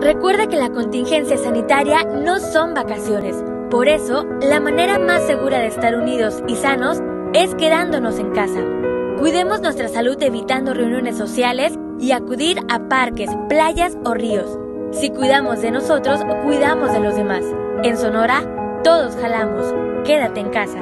Recuerda que la contingencia sanitaria no son vacaciones. Por eso, la manera más segura de estar unidos y sanos es quedándonos en casa. Cuidemos nuestra salud evitando reuniones sociales y acudir a parques, playas o ríos. Si cuidamos de nosotros, cuidamos de los demás. En Sonora, todos jalamos. Quédate en casa.